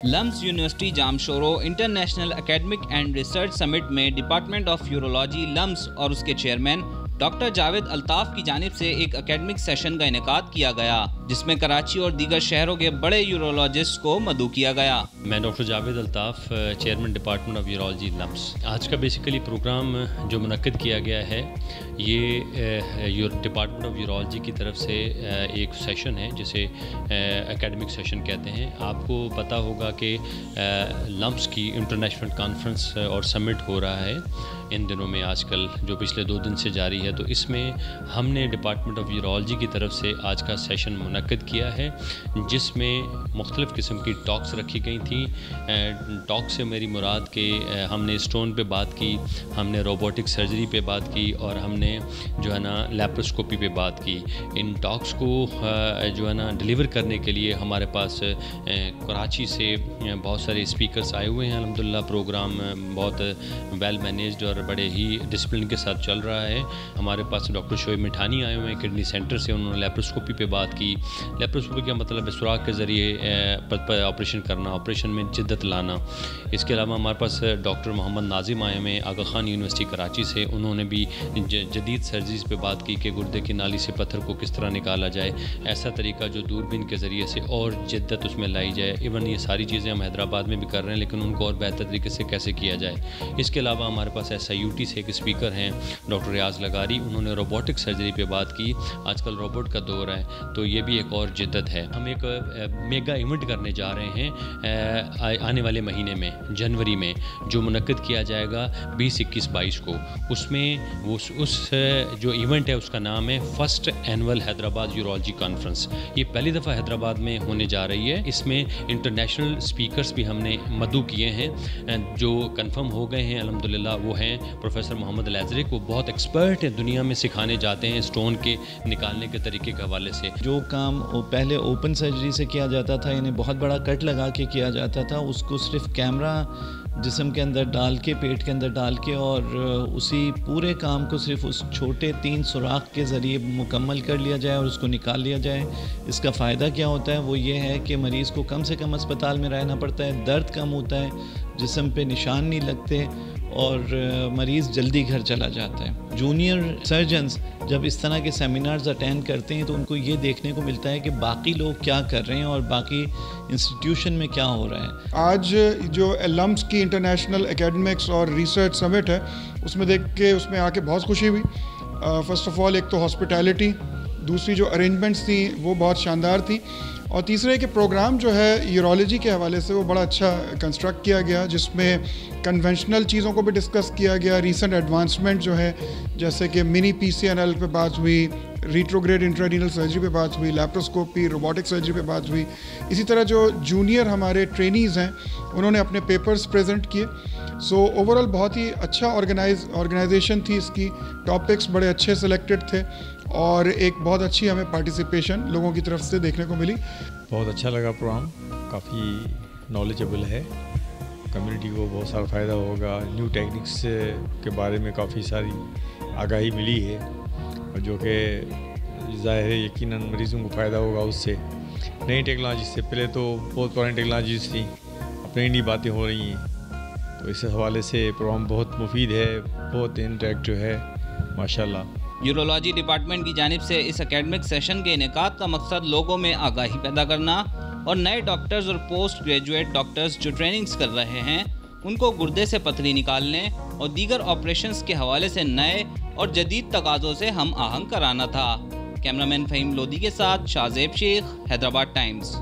LUMHS university Jamshoro international academic and research summit में department of urology, lumps और उसके chairman doctor Javed Altaf की जानब से एक एकेडमिक सेशन का इनका किया गया। जिसमें कराची और दीगर शहरों के बड़े यूरोलॉजिस्ट को मदू किया गया। मैं doctor Javed Altaf chairman department of urology LUMHS आज का बेसिकली प्रोग्राम जो मनद किया गया है, ये डिपार्टमेंट ऑफ़ यूरोलॉजी की तरफ़ से एक सेशन है, जिसे एकेडमिक सेशन कहते हैं। आपको पता होगा कि लम्स की इंटरनेशनल कॉन्फ्रेंस और समिट हो रहा है, इन दिनों में आजकल, जो पिछले दो दिन से जारी है। तो इसमें हमने डिपार्टमेंट ऑफ़ यूरोलॉजी की तरफ़ से आज का सेशन किया है, जिसमें मुख्तलिफ़ किस्म की टॉक्स रखी गई थी। टॉक से मेरी मुराद के हमने स्टोन पे बात की, हमने रोबोटिक सर्जरी पे बात की, और हमने जो है ना, लेप्रोस्कोपी पे बात की। इन टॉक्स को जो है ना, डिलीवर करने के लिए हमारे पास कराची से बहुत सारे स्पीकर्स आए हुए हैं। अलहमदिल्ला प्रोग्राम बहुत वेल मैनेज्ड और बड़े ही डिसिप्लिन के साथ चल रहा है। हमारे पास डॉक्टर शोएब मिठानी आए हुए हैं, किडनी सेंटर से उन्होंने लेप्रोस्कोपी पे बात की। लेप्रोस्कोपी का मतलब है? सुराख के ज़रिए ऑपरेशन करना ऑपरेशन में जिद्दत लाना। इसके अलावा हमारे पास डॉक्टर मोहम्मद नाजिम आए हुए आगा खान यूनिवर्सिटी कराची से। उन्होंने भी जदीद सर्जरीज पे बात की कि गुर्दे की नाली से पत्थर को किस तरह निकाला जाए। ऐसा तरीका जो दूरबीन के ज़रिए से और जिद्दत उसमें लाई जाए। इवन ये सारी चीज़ें हम हैदराबाद में भी कर रहे हैं, लेकिन उनको और बेहतर तरीके से कैसे किया जाए। इसके अलावा हमारे पास एस आई से एक स्पीकर हैं डॉक्टर रियाज लगारी। उन्होंने रोबोटिक सर्जरी पर बात की। आजकल रोबोट का दौर है तो ये भी एक और जिद्दत है। हम एक मेगा इवेंट करने जा रहे हैं आने वाले महीने में, जनवरी में, जो मनद किया जाएगा बीस, इक्कीस, बाईस को। उसमें वो उस जो इवेंट है उसका नाम है first annual Hyderabad urology conference. ये पहली दफ़ा हैदराबाद में होने जा रही है। इसमें इंटरनेशनल स्पीकर्स भी हमने मदू किए हैं जो कंफर्म हो गए हैं अलहमदिल्ला वो हैं प्रोफेसर मोहम्मद लैजरिक वो बहुत एक्सपर्ट हैं दुनिया में सिखाने जाते हैं स्टोन के निकालने के तरीके के हवाले से। जो काम पहले ओपन सर्जरी से किया जाता था इन्हें बहुत बड़ा कट लगा के किया जाता था। उसको सिर्फ़ कैमरा जिसम के अंदर डाल के, पेट के अंदर डाल के और उसी पूरे काम को सिर्फ़ उस छोटे तीन सुराख के ज़रिए मुकम्मल कर लिया जाए और उसको निकाल लिया जाए। इसका फ़ायदा क्या होता है? वो ये है कि मरीज़ को कम से कम अस्पताल में रहना पड़ता है, दर्द कम होता है, जिसम पे निशान नहीं लगते और मरीज़ जल्दी घर चला जाता है। जूनियर सर्जन्स जब इस तरह के सेमिनार्स अटेंड करते हैं तो उनको ये देखने को मिलता है कि बाकी लोग क्या कर रहे हैं और बाकी इंस्टीट्यूशन में क्या हो रहा है। आज जो एलम्स की इंटरनेशनल एकेडमिक्स और रिसर्च समिट है, उसमें देख के उसमें आके बहुत खुशी हुई। फ़र्स्ट ऑफ़ ऑल एक तो हॉस्पिटैलिटी दूसरी जो अरेंजमेंट्स थी, वो बहुत शानदार थी। और तीसरे के प्रोग्राम जो है यूरोलॉजी के हवाले से वो बड़ा अच्छा कंस्ट्रक्ट किया गया, जिसमें कन्वेंशनल चीज़ों को भी डिस्कस किया गया। रीसेंट एडवांसमेंट जो है, जैसे कि mini P C N L पर बात हुई रिट्रोग्रेड इंट्राडीनल सर्जरी पे बात हुई लैप्रोस्कोपी रोबोटिक सर्जरी पे बात हुई। इसी तरह जो जूनियर हमारे ट्रेनीज़ हैं, उन्होंने अपने पेपर्स प्रेजेंट किए। सो so, ओवरऑल बहुत ही अच्छा ऑर्गेनाइज ऑर्गेनाइजेशन थी इसकी। टॉपिक्स बड़े अच्छे सेलेक्टेड थे और एक बहुत अच्छी हमें पार्टिसिपेशन लोगों की तरफ़ से देखने को मिली। बहुत अच्छा लगा प्रोग्राम काफ़ी नॉलेजेबल है। कम्युनिटी को बहुत सारा फ़ायदा होगा। न्यू टेक्निक्स के बारे में काफ़ी सारी आगाही मिली है। और जो कि ज़ाहिर है यकीन मरीज़ों को फ़ायदा होगा उससे। नई टेक्नोलॉजी से पहले तो बहुत पुरानी टेक्नोलॉजीज़ थी। अब नई नई बातें हो रही हैं। तो इस हवाले से प्रोग्राम बहुत मुफीद है, बहुत इंटरेक्टिव है, माशाल्लाह। यूरोलॉजी डिपार्टमेंट की जानब से इस एकेडमिक सेशन के इनका का मकसद लोगों में आगाही पैदा करना और नए डॉक्टर्स और पोस्ट ग्रेजुएट डॉक्टर्स जो ट्रेनिंग्स कर रहे हैं, उनको गुर्दे से पथरी निकालने और दीगर ऑपरेशन के हवाले से नए और जदीद तकाज़ों से हम आहंग कराना था। कैमरामैन फ़हीम लोधी के साथ शाहजेब शेख, हैदराबाद टाइम्स।